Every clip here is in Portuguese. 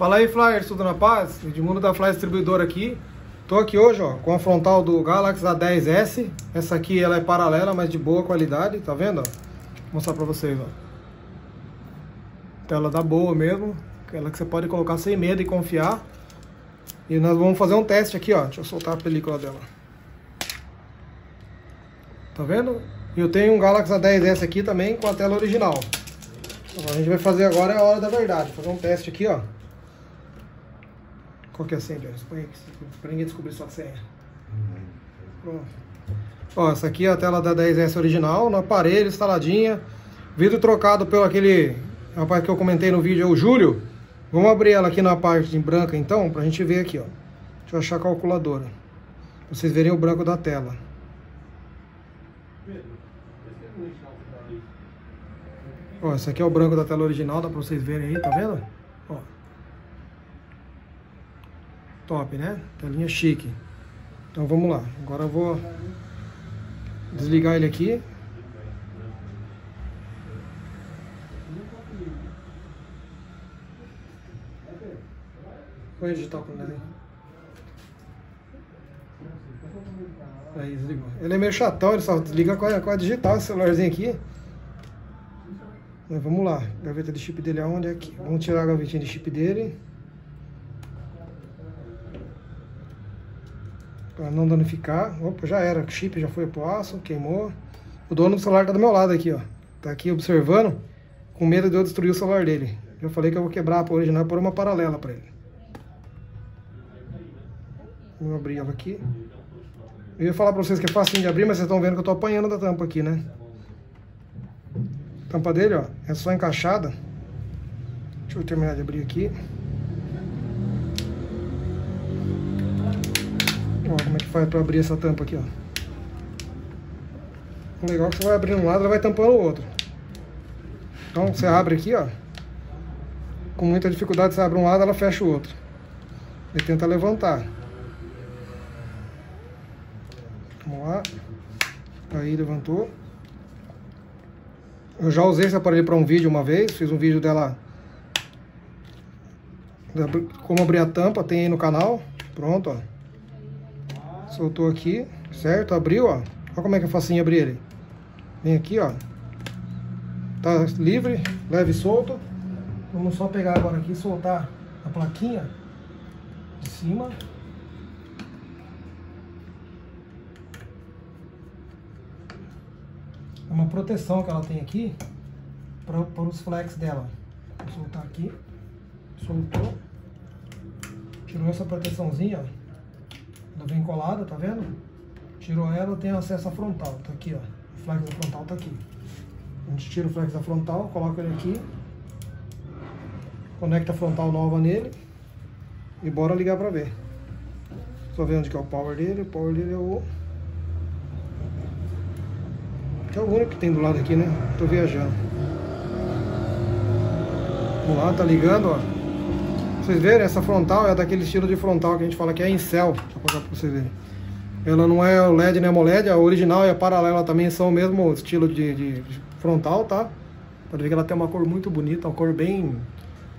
Fala aí, Flyers, tudo na paz? Edmundo da Fly Distribuidor aqui. Tô aqui hoje, ó, com a frontal do Galaxy A10S. Essa aqui ela é paralela, mas de boa qualidade, tá vendo? Vou mostrar pra vocês, ó. Tela da boa mesmo, aquela que você pode colocar sem medo e confiar. E nós vamos fazer um teste aqui, ó. Deixa eu soltar a película dela. Tá vendo? E eu tenho um Galaxy A10S aqui também com a tela original. Então, a gente vai fazer agora é a hora da verdade. Fazer um teste aqui, ó. Qual que é a senha, Jones? Põe aqui, pra ninguém descobrir sua senha. Pronto. Ó, essa aqui é a tela da 10S original, no aparelho, instaladinha. Vidro trocado pelo aquele rapaz que eu comentei no vídeo, é o Júlio. Vamos abrir ela aqui na parte em branca então, pra gente ver aqui, ó. Deixa eu achar a calculadora. Pra vocês verem o branco da tela. Ó, esse aqui é o branco da tela original, dá pra vocês verem aí, tá vendo? Ó. Top, né? Telinha chique. Então vamos lá. Agora eu vou desligar ele aqui. Põe digital pra nós aí. Desligou. Ele é meio chatão, ele só desliga com a, com a digital, esse celularzinho aqui. Mas vamos lá, gaveta de chip dele aonde é aqui? Vamos tirar a gavetinha de chip dele. Pra não danificar. Opa, já era, o chip já foi pro aço, queimou. O dono do celular tá do meu lado aqui, ó. Tá aqui observando, com medo de eu destruir o celular dele. Eu falei que eu vou quebrar a original pôr uma paralela pra ele. Vou abrir ela aqui. Eu ia falar pra vocês que é fácil de abrir, mas vocês estão vendo que eu tô apanhando da tampa aqui, né? A tampa dele, ó, é só encaixada. Deixa eu terminar de abrir aqui. Ó, como é que faz pra abrir essa tampa aqui, ó. O legal é que você vai abrir um lado, ela vai tampando o outro. Então, você abre aqui, ó. Com muita dificuldade, você abre um lado, ela fecha o outro. E tenta levantar. Vamos lá. Aí, levantou. Eu já usei esse aparelho para um vídeo uma vez. Fiz um vídeo dela... Como abrir a tampa, tem aí no canal. Pronto, ó. Soltou aqui, certo? Abriu, ó. Olha como é que é facinho abrir ele. Vem aqui, ó. Tá livre, leve e solto. Vamos só pegar agora aqui e soltar a plaquinha de cima. É uma proteção que ela tem aqui para, para os flex dela. Vou soltar aqui. Soltou. Tirou essa proteçãozinha, ó. Ela vem colada, tá vendo? Tirou ela, tem acesso à frontal. Tá aqui, ó. O flex da frontal tá aqui. A gente tira o flex da frontal, coloca ele aqui. Conecta a frontal nova nele. E bora ligar pra ver. Só ver onde que é o power dele. O power dele é o... Que é o único que tem do lado aqui, né? Tô viajando. Vamos lá, tá ligando, ó. Vocês verem, essa frontal é daquele estilo de frontal que a gente fala que é em céu. Vou colocar pra vocês verem. Ela não é LED nem AMOLED, a original e a paralela também são o mesmo estilo de, de, frontal, tá? Pode ver que ela tem uma cor muito bonita, uma cor bem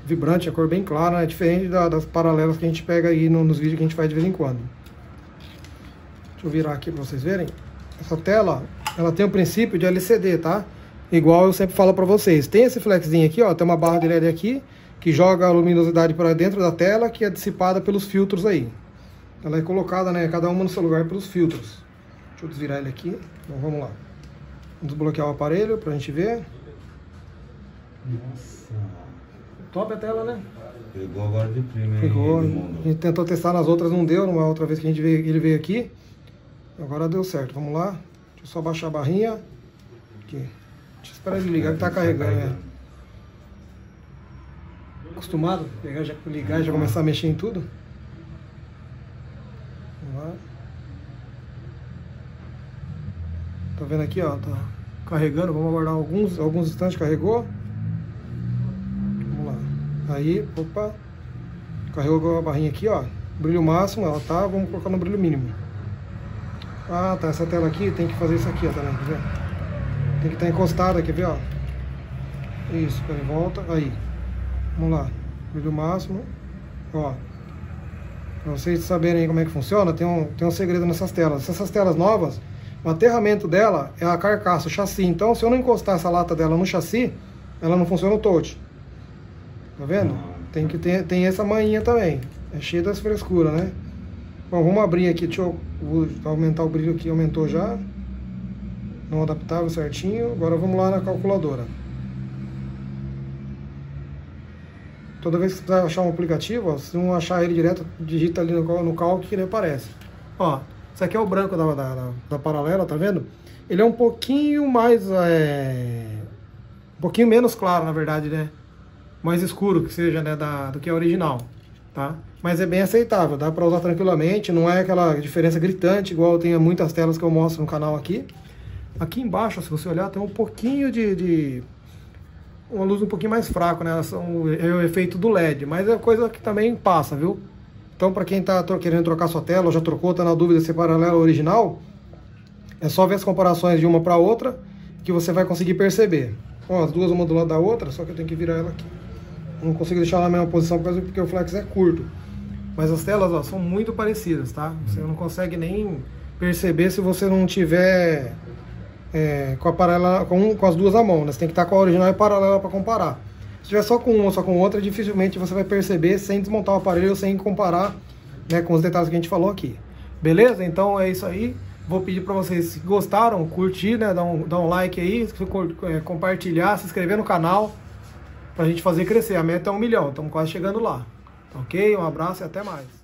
vibrante, a cor bem clara, é diferente da, das paralelas que a gente pega aí no, nos vídeos que a gente faz de vez em quando. Deixa eu virar aqui pra vocês verem. Essa tela, ela tem o princípio de LCD, tá? Igual eu sempre falo pra vocês. Tem esse flexzinho aqui, ó, tem uma barra de LED aqui, que joga a luminosidade para dentro da tela, que é dissipada pelos filtros aí. Ela é colocada, né, cada uma no seu lugar pelos filtros. Deixa eu desvirar ele aqui. Então vamos lá. Vamos desbloquear o aparelho pra gente ver. Nossa. Top a tela, né? Pegou agora de prima, hein? Pegou. A gente tentou testar nas outras, não deu. Numa outra vez que a gente veio, ele veio aqui. Agora deu certo. Vamos lá. Deixa eu só baixar a barrinha. Aqui. Deixa eu esperar ele ligar que tá carregando, né? Acostumado? Pegar, já, ligar já começar a mexer em tudo. Tá vendo aqui, ó? Tá carregando. Vamos aguardar alguns, alguns instantes. Carregou. Vamos lá. Aí, opa. Carregou a barrinha aqui, ó. Brilho máximo, ela tá. Vamos colocar no brilho mínimo. Ah, tá. Essa tela aqui tem que fazer isso aqui, ó. Tá vendo? Tem que estar encostada, quer ver, ó? Isso, peraí, volta. Aí. Vamos lá. Brilho máximo. Ó. Pra vocês saberem como é que funciona, tem um, tem um segredo nessas telas. Essas telas novas, o aterramento dela é a carcaça, o chassi. Então, se eu não encostar essa lata dela no chassi, ela não funciona o touch. Tá vendo? Tem que ter tem essa manhinha também. É cheio das frescuras, né? Bom, vamos abrir aqui. Deixa eu aumentar o brilho aqui. Aumentou já. Não adaptável certinho. Agora vamos lá na calculadora. Toda vez que você achar um aplicativo, ó, se não achar ele direto, digita ali no, no cálculo que ele aparece. Ó, isso aqui é o branco da, da, da paralela, tá vendo? Ele é um pouquinho mais... É, um pouquinho menos claro, na verdade, né? Mais escuro que seja, né, da, do que a original, tá? Mas é bem aceitável, dá para usar tranquilamente, não é aquela diferença gritante, igual tem muitas telas que eu mostro no canal aqui. Aqui embaixo, se você olhar, tem um pouquinho de, de uma luz um pouquinho mais fraca, né? É o efeito do LED, mas é coisa que também passa, viu? Então, para quem está querendo trocar sua tela, ou já trocou, está na dúvida se é paralela ou original, é só ver as comparações de uma para outra que você vai conseguir perceber. Ó, as duas uma do lado da outra, só que eu tenho que virar ela aqui. Não consigo deixar ela na mesma posição porque o flex é curto. Mas as telas ó, são muito parecidas, tá? Você não consegue nem perceber se você não tiver é, com, a paralela, com, com as duas à mão, né? Você tem que estar com a original e paralela para comparar. Se tiver só com uma ou só com outra, dificilmente você vai perceber sem desmontar o aparelho, sem comparar né, com os detalhes que a gente falou aqui. Beleza? Então é isso aí. Vou pedir para vocês, se gostaram, curtir, né? Dar um, dar um like aí, é, compartilhar, se inscrever no canal para a gente fazer crescer. A meta é um milhão, estamos quase chegando lá. Ok? Um abraço e até mais.